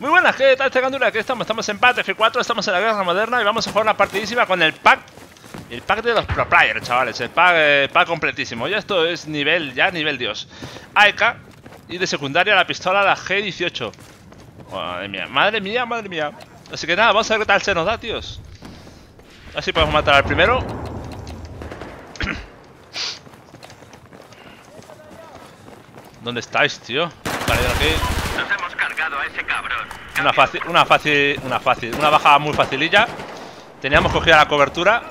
Muy buenas, ¿qué tal, Tegandura? Aquí estamos, estamos en Battlefield 4, estamos en la guerra moderna y vamos a jugar una partidísima con el pack. El pack de los pro players, chavales, el pack, pack completísimo. Ya esto es nivel, ya nivel dios. AEK y de secundaria la pistola, la G18. Madre mía, madre mía, madre mía. Así que nada, vamos a ver qué tal se nos da, tíos. Así podemos matar al primero. ¿Dónde estáis, tío? Vale, aquí. A ese cabrón. Una fácil, una fácil, una fácil, una bajada muy facililla. Teníamos cogida la cobertura.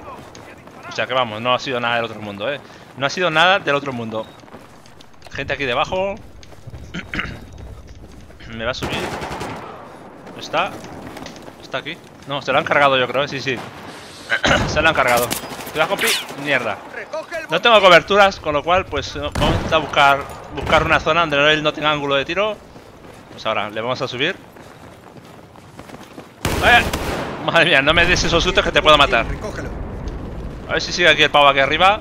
O sea que vamos, no ha sido nada del otro mundo, eh. No ha sido nada del otro mundo. Gente aquí debajo. Me va a subir. ¿Está? ¿Está aquí? No, se lo han cargado yo creo, eh. sí, sí. se lo han cargado. Cuidado, compi. Mierda. No tengo coberturas, con lo cual, pues vamos a intentar buscar, buscar una zona donde él no tenga ángulo de tiro. Pues ahora, le vamos a subir. ¡Vaya! Madre mía, no me des esos sustos que te puedo matar. A ver si sigue aquí el pavo aquí arriba.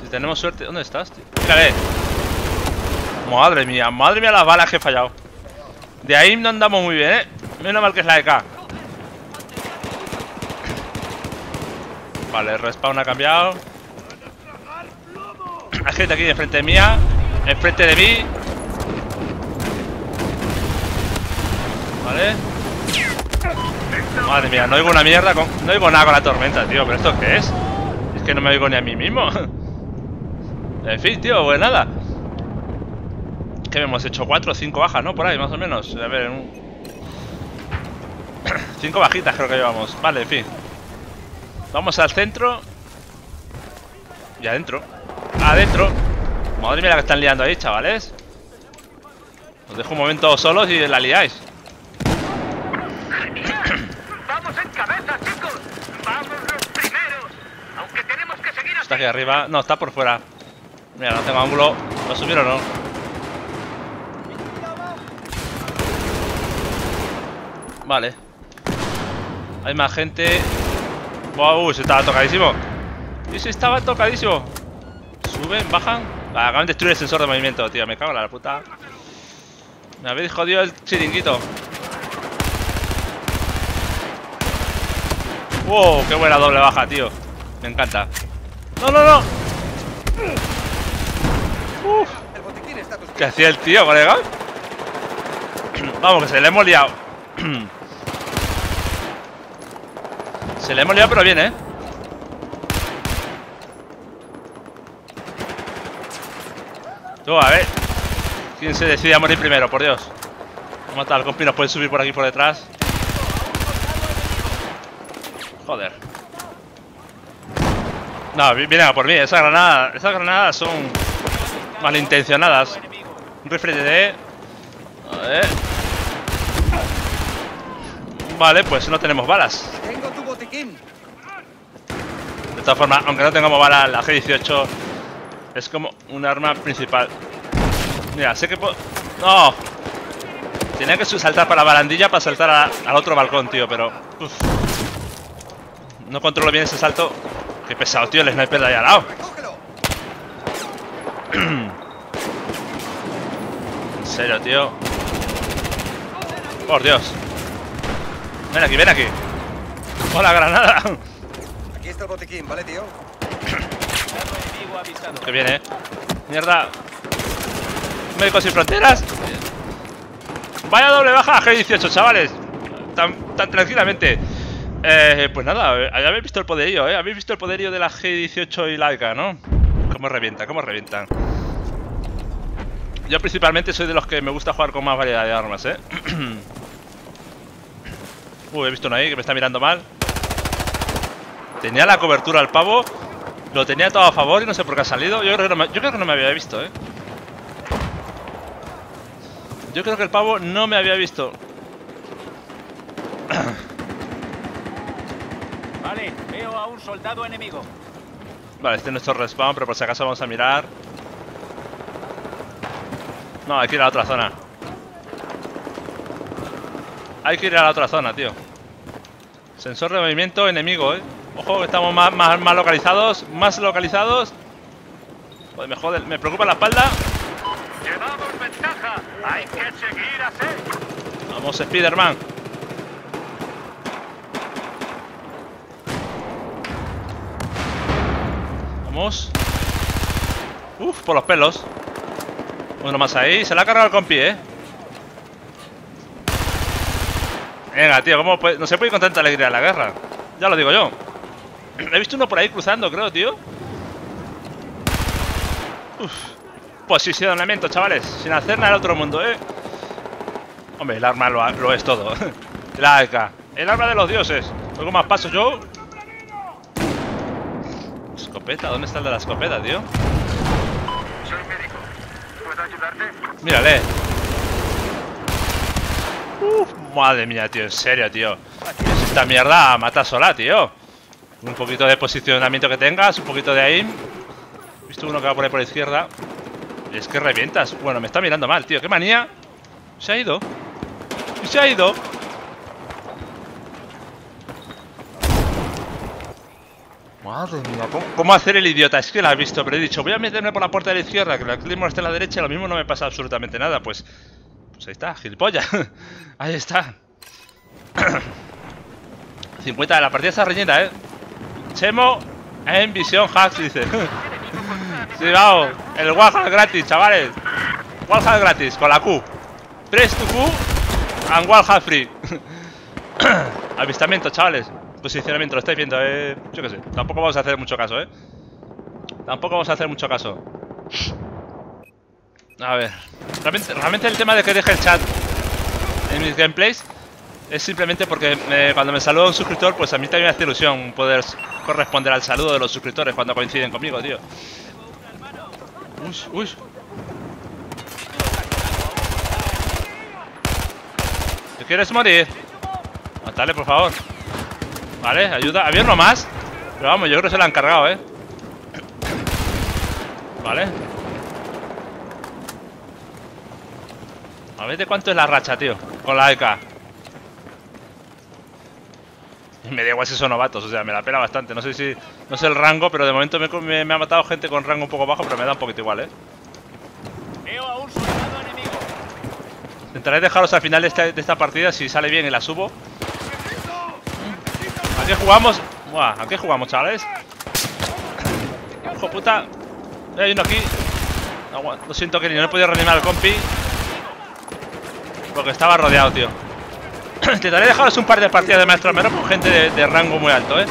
Si tenemos suerte. ¿Dónde estás, tío? Fíjate. Madre mía, madre mía las balas que he fallado. De ahí no andamos muy bien, eh. Menos mal que es la EK. Vale, el respawn ha cambiado. Hay gente aquí enfrente mía. Enfrente de mí. Vale. Madre mía, no oigo una mierda con... No oigo nada con la tormenta, tío. ¿Pero esto qué es? Es que no me oigo ni a mí mismo. En fin, tío, pues nada. ¿Qué hemos hecho? ¿Cuatro o cinco bajas, no? Por ahí, más o menos. A ver, un... Cinco bajitas creo que llevamos. Vale, en fin. Vamos al centro. Y adentro. Adentro. Madre mía la que están liando ahí, chavales. Os dejo un momento solos y la liáis. Vamos en cabeza, chicos. Vamos los primeros. Aunque tenemos que seguir Está arriba. No, está por fuera. Mira, no tengo ángulo. ¿Lo subieron o no? Vale. Hay más gente. Wow, se estaba tocadísimo. Y se estaba tocadísimo. Suben, bajan. Ah, acaban de destruir el sensor de movimiento, tío. Me cago en la puta. Me habéis jodido el chiringuito. Wow, qué buena doble baja, tío. Me encanta. No, no, no. Uf. ¿Qué hacía el tío, colega? Vamos, que se le hemos liado. se le hemos liado, pero bien, ¿eh? Tú, a ver. ¿Quién se decide a morir primero? Por Dios. Vamos a matar al compi, nos pueden subir por aquí por detrás. Joder. No, vienen a por mí. Esas granadas, esas granadas son malintencionadas. Un rifle de... A ver. Vale, pues no tenemos balas. Tengo tu botiquín. De todas formas, aunque no tengamos balas, la G18 es como un arma principal. Mira, sé que puedo... ¡No! Tenía que saltar para la barandilla para saltar a- al otro balcón, tío, pero... uf. No controlo bien ese salto. Qué pesado, tío, el sniper de ahí al lado. En serio, tío. Por Dios. Ven aquí, ven aquí. Hola, granada. Aquí está el botiquín, ¿vale, tío? Que viene. Mierda. Médicos sin fronteras. Vaya doble baja G18, chavales. Tan, tan tranquilamente. Eh, pues nada, habéis visto el poderío, ¿eh? Habéis visto el poderío de la G18 y la ¿no? Cómo revienta, cómo revientan. Yo principalmente soy de los que me gusta jugar con más variedad de armas, ¿eh? Uy, he visto uno ahí que me está mirando mal. Tenía la cobertura al pavo. Lo tenía todo a favor y no sé por qué ha salido. Yo creo que no me, yo creo que no me había visto, ¿eh? Yo creo que el pavo no me había visto. Vale, veo a un soldado enemigo. Vale, este es nuestro respawn, pero por si acaso vamos a mirar. No, hay que ir a la otra zona. Hay que ir a la otra zona, tío. Sensor de movimiento enemigo, eh. Ojo, que estamos más, más, más localizados. Más localizados. Joder, me jode, me preocupa la espalda. Llevamos ventaja. Hay que seguir así. Vamos, Spiderman. Vamos. Uf, por los pelos. Uno más ahí. Se la ha cargado el compi, eh. Venga, tío, ¿cómo puede- no se puede ir con tanta alegría en la guerra? Ya lo digo yo. He visto uno por ahí cruzando, creo, tío. Uf. Posicionamiento, chavales. Sin hacer nada al otro mundo, eh. Hombre, el arma lo, es todo. La AK. El arma de los dioses. Luego más paso yo. Escopeta, ¿dónde está el de la escopeta, tío? Soy médico. ¿Puedo ayudarte? Mírale. Uf, madre mía, tío, en serio, tío. Es esta mierda mata sola, tío. Un poquito de posicionamiento que tengas, un poquito de aim. Visto uno que va por ahí por la izquierda. Y es que revientas. Bueno, me está mirando mal, tío. ¡Qué manía! Se ha ido. Se ha ido. Madre mía, ¿cómo, hacer el idiota? Es que lo has visto, pero he dicho, voy a meterme por la puerta de la izquierda, que la Claymore está a la derecha, lo mismo no me pasa absolutamente nada. Pues, pues ahí está, gilipollas. ahí está. 50, la partida está reñida, ¿eh? Chemo en Vision Hacks, dice. sí, vamos, el Wallhack gratis, chavales. Wallhack gratis, con la Q. Press to Q and Wallhack free. Avistamiento, chavales. Posicionamiento, lo estáis viendo, eh. Yo qué sé. Tampoco vamos a hacer mucho caso, eh. Tampoco vamos a hacer mucho caso. A ver. Realmente, el tema de que deje el chat en mis gameplays es simplemente porque cuando me saluda un suscriptor, pues a mí también me hace ilusión poder corresponder al saludo de los suscriptores cuando coinciden conmigo, tío. Uy, uy. ¿Te quieres morir? Matale, por favor. Vale, ayuda. Había uno más. Pero vamos, yo creo que se lo han cargado, ¿eh? Vale. A ver de cuánto es la racha, tío. Con la EK. Y me da igual si son novatos, o sea, me la pela bastante. No sé si. No sé el rango, pero de momento me, me- me ha matado gente con rango un poco bajo, pero me da un poquito igual, ¿eh? Veo a un soldado enemigo. Intentaré dejaros al final de esta, de esta partida si sale bien y la subo. ¿A qué jugamos? Buah, ¿a qué jugamos, chavales? Hijo puta. Hay uno aquí. Lo siento, que no he podido reanimar al compi. Porque estaba rodeado, tío. Intentaré dejaros un par de partidas de maestro mero con gente de, rango muy alto, ¿eh?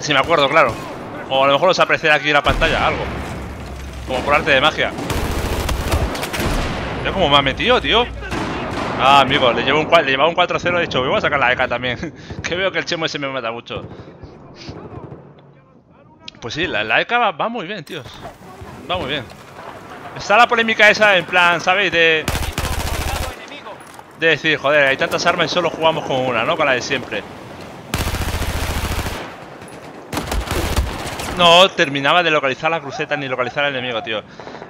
Si me acuerdo, claro. O a lo mejor os apreciaré aquí en la pantalla, algo. Como por arte de magia. Mira cómo me ha metido, tío. Ah, amigo, le, llevo un, le llevaba un 4-0. He dicho, voy a sacar la EK también. que veo que el chemo ese me mata mucho. Pues sí, la, la va, muy bien, tíos. Va muy bien. Está la polémica esa en plan, ¿sabéis? De, de decir, joder, hay tantas armas y solo jugamos con una, ¿no? Con la de siempre. No terminaba de localizar la cruceta ni localizar al enemigo, tío.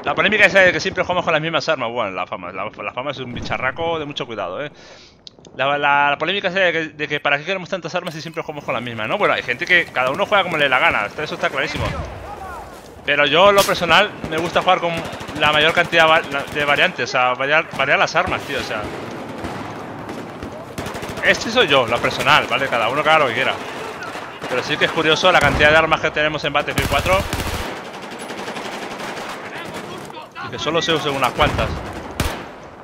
La polémica de que siempre jugamos con las mismas armas. Bueno, la fama, la, fama es un bicharraco de mucho cuidado, eh. La, polémica esa de que, de que para qué queremos tantas armas si siempre jugamos con las mismas, ¿no? Bueno, hay gente que cada uno juega como le la gana, eso está clarísimo. Pero yo, lo personal, me gusta jugar con la mayor cantidad de variantes, o sea, variar, variar las armas, tío, o sea. Este soy yo, lo personal, ¿vale? Cada uno que haga lo que quiera. Pero sí que es curioso la cantidad de armas que tenemos en Battlefield 4. Y que solo se usen unas cuantas.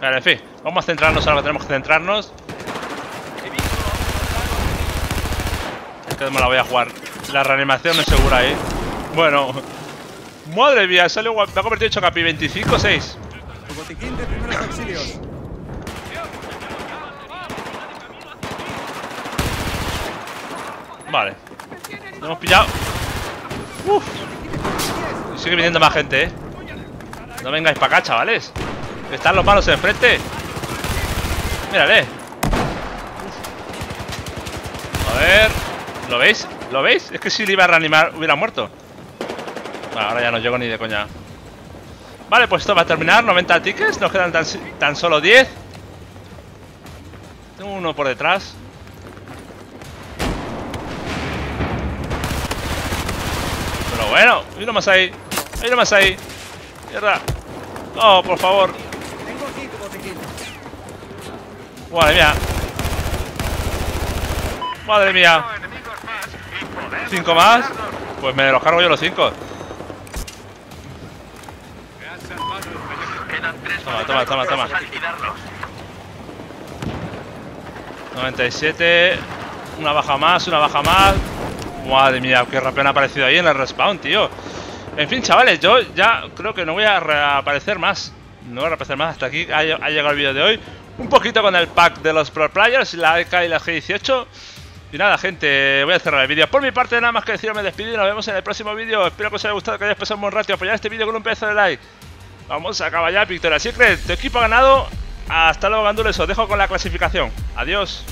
Pero en fin, vamos a centrarnos a lo que tenemos que centrarnos. Es que me la voy a jugar. La reanimación no es segura ahí. Bueno. Madre mía, sale, me ha convertido en Chocapi 25-6. Tu botiquín de primeros auxilios. Vale. Lo hemos pillado. Uf. Y sigue viniendo más gente, eh. No vengáis para acá, chavales. Están los malos enfrente. Mírale. A ver. ¿Lo veis? ¿Lo veis? Es que si le iba a reanimar hubiera muerto. Ahora ya no llego ni de coña. Vale, pues esto va a terminar. 90 tickets. Nos quedan tan, tan solo 10. Tengo uno por detrás. Pero bueno, hay uno más ahí. Hay uno más ahí. Mierda. Oh, por favor. tu botiquín. Madre mía. Madre mía. ¿Cinco más? Pues me los cargo yo los cinco. Toma, toma, toma, toma. Vamos a liquidarlos. 97. Una baja más, una baja más. Madre mía, qué rápido han aparecido ahí en el respawn, tío. En fin, chavales, yo ya creo que no voy a reaparecer más. No voy a reaparecer más. Hasta aquí ha, llegado el vídeo de hoy. Un poquito con el pack de los Pro Players, la EK y la G18. Y nada, gente, voy a cerrar el vídeo. Por mi parte, nada más que decir, me despido y nos vemos en el próximo vídeo. Espero que os haya gustado, que hayáis pasado un buen rato. Apoyad este vídeo con un pedazo de like. Vamos a acabar ya, Victoria Secret. Tu equipo ha ganado. Hasta luego, gandules. Os dejo con la clasificación. Adiós.